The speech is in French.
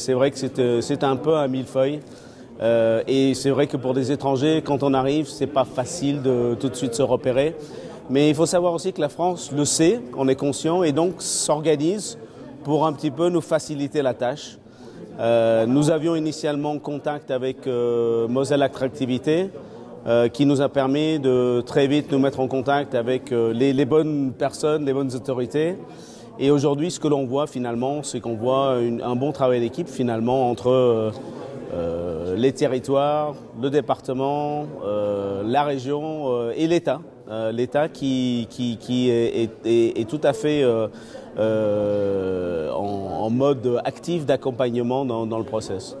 C'est vrai que c'est un peu un millefeuille. Euh, et c'est vrai que pour des étrangers, quand on arrive, c'est pas facile de tout de suite se repérer. Mais il faut savoir aussi que la France le sait, on est conscient, et donc s'organise pour un petit peu nous faciliter la tâche. Euh, nous avions initialement contact avec euh, Moselle Attractivité, euh, qui nous a permis de très vite nous mettre en contact avec euh, les, bonnes personnes, les bonnes autorités. Et aujourd'hui, ce que l'on voit finalement, c'est qu'on voit un bon travail d'équipe finalement entre euh, euh, les territoires, le département, euh, la région et l'État. L'État qui, est, tout à fait en, en, mode actif d'accompagnement dans, dans le process.